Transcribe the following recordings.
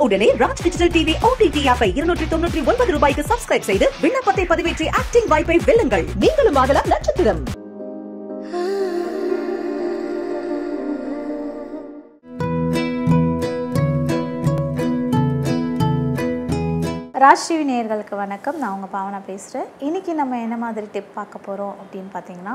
உடனே Raj digital TV OTT ஆப்பை இருநூற்றி தொண்ணூற்றி ஒன்பது ரூபாய்க்கு சப்ஸ்கிரைப் செய்து விண்ணப்பத்தை பதிவேற்றி ஆக்டிங் வாய்ப்பை வெல்லுங்கள். நீங்களும் ஆகலாம் நட்சத்திரம். ராஜ்டிவி நேயர்களுக்கு வணக்கம். நான் உங்கள் பாவனா பேசுகிறேன் இன்றைக்கி நம்ம என்ன மாதிரி டிப் பார்க்க போகிறோம் அப்படின்னு பார்த்தீங்கன்னா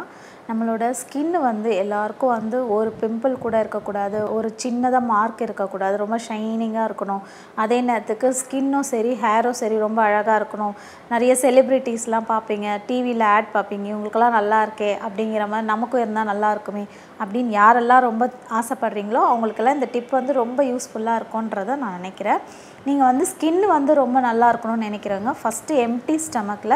நம்மளோட ஸ்கின் வந்து எல்லாருக்கும் வந்து ஒரு பிம்பிள் கூட இருக்கக்கூடாது ஒரு சின்னதாக மார்க் இருக்கக்கூடாது ரொம்ப ஷைனிங்காக இருக்கணும். அதே நேரத்துக்கு ஸ்கின்னும் சரி ஹேரும் சரி ரொம்ப அழகாக இருக்கணும். நிறைய செலிப்ரிட்டிஸ்லாம் பார்ப்பீங்க டிவியில் ஆட் பார்ப்பீங்க இவங்களுக்கெல்லாம் நல்லா இருக்கே அப்படிங்கிற மாதிரி நமக்கும் இருந்தால் நல்லா இருக்குமே அப்படின்னு யாரெல்லாம் ரொம்ப ஆசைப்படுறீங்களோ அவங்களுக்கெல்லாம் இந்த டிப் வந்து ரொம்ப யூஸ்ஃபுல்லாக இருக்கும்ன்றதை நான் நினைக்கிறேன். நீங்கள் வந்து ஸ்கின் வந்து ரொம்ப நல்லா இருக்கணும்னு நினைக்கிறவங்க ஃபஸ்ட்டு எம்டி ஸ்டமக்கில்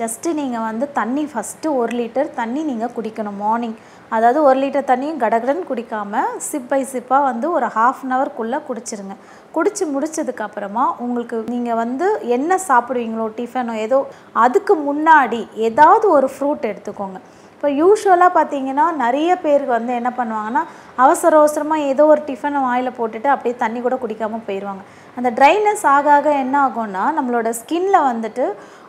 ஜஸ்ட்டு நீங்கள் வந்து தண்ணி ஃபஸ்ட்டு ஒரு லிட்டர் தண்ணி நீங்கள் குடிக்கணும் மார்னிங் அதாவது ஒரு லிட்டர் தண்ணியும் கடகடன்னு குடிக்காமல் சிப் பை சிப்பாக வந்து ஒரு ஹாஃப் அன் ஹவர்க்குள்ளே குடிச்சிருங்க. குடித்து முடித்ததுக்கப்புறமா உங்களுக்கு நீங்கள் வந்து என்ன சாப்பிடுவீங்களோ டிஃபனோ ஏதோ அதுக்கு முன்னாடி ஏதாவது ஒரு ஃப்ரூட் எடுத்துக்கோங்க. இப்போ யூஸ்வலாக பார்த்தீங்கன்னா நிறைய பேருக்கு வந்து என்ன பண்ணுவாங்கன்னா அவசர அவசரமாக ஏதோ ஒரு டிஃபனை வாயில் போட்டுட்டு அப்படியே தண்ணி கூட குடிக்காமல் போயிடுவாங்க அந்த ட்ரைனஸ் ஆக ஆக என்ன ஆகும்னா நம்மளோட ஸ்கின்ல வந்துட்டு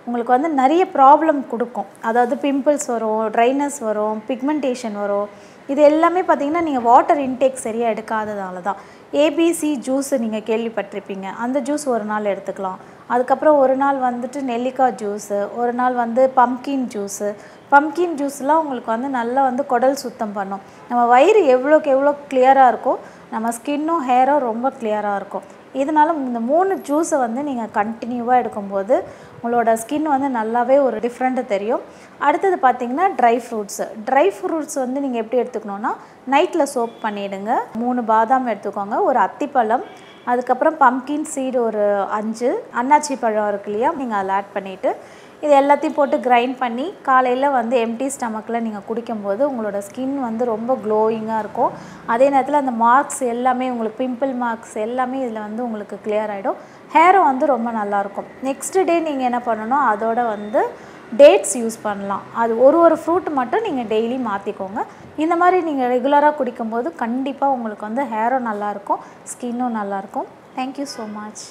உங்களுக்கு வந்து நிறைய ப்ராப்ளம் கொடுக்கும். அதாவது பிம்பிள்ஸ் வரும் ட்ரைனஸ் வரும் பிக்மெண்டேஷன் வரும். இது எல்லாமே பார்த்தீங்கன்னா நீங்கள் வாட்டர் இன்டேக் சரியாக எடுக்காததால தான். ஏபிசி ஜூஸ் நீங்கள் கேள்விப்பட்டிருப்பீங்க. அந்த ஜூஸ் ஒரு நாள் எடுத்துக்கலாம். அதுக்கப்புறம் ஒரு நாள் வந்துட்டு நெல்லிக்காய் ஜூஸு ஒரு நாள் வந்து பம்கின் ஜூஸு பம்கின் ஜூஸ்லாம் உங்களுக்கு வந்து நல்லா வந்து குடல் சுத்தம் பண்ணும். நம்ம வயிறு எவ்வளோக்கு எவ்வளோ கிளியராக இருக்கோ நம்ம ஸ்கின்னும் ஹேரும் ரொம்ப கிளியராக இருக்கும். இதனால இந்த மூணு ஜூஸை வந்து நீங்கள் கண்டினியூவாக எடுக்கும்போது உங்களோட ஸ்கின் வந்து நல்லாவே ஒரு டிஃப்ரெண்ட்டு தெரியும். அடுத்தது பார்த்தீங்கன்னா ட்ரை ஃப்ரூட்ஸு ட்ரை ஃப்ரூட்ஸ் வந்து நீங்கள் எப்படி எடுத்துக்கணுன்னா நைட்டில் சோப் பண்ணிவிடுங்க மூணு பாதாம் எடுத்துக்கோங்க. ஒரு அத்திப்பழம் அதுக்கப்புறம் பம்கின் சீடு ஒரு அஞ்சு அன்னாச்சி பழம் இருக்கு இல்லையா நீங்கள் அதில் ஆட் பண்ணிவிட்டு இது எல்லாத்தையும் போட்டு கிரைண்ட் பண்ணி காலையில் வந்து எம்டி ஸ்டமக்கில் நீங்கள் குடிக்கும்போது உங்களோட ஸ்கின் வந்து ரொம்ப க்ளோயிங்காக இருக்கும். அதே நேரத்தில் அந்த மார்க்ஸ் எல்லாமே உங்களுக்கு பிம்பிள் மார்க்ஸ் எல்லாமே இதில் வந்து உங்களுக்கு கிளியர் ஆகிடும் ஹேரும் வந்து ரொம்ப நல்லாயிருக்கும் நெக்ஸ்ட் டே நீங்கள் என்ன பண்ணணும்? அதோட வந்து டேட்ஸ் யூஸ் பண்ணலாம். அது ஒரு ஒரு ஃப்ரூட் மட்டும் நீங்கள் டெய்லி மாற்றிக்கோங்க இந்த மாதிரி நீங்கள் ரெகுலராக குடிக்கும்போது கண்டிப்பாக உங்களுக்கு வந்து ஹேரும் நல்லாயிருக்கும் ஸ்கின்னும் நல்லாயிருக்கும் தேங்க்யூ ஸோ மச்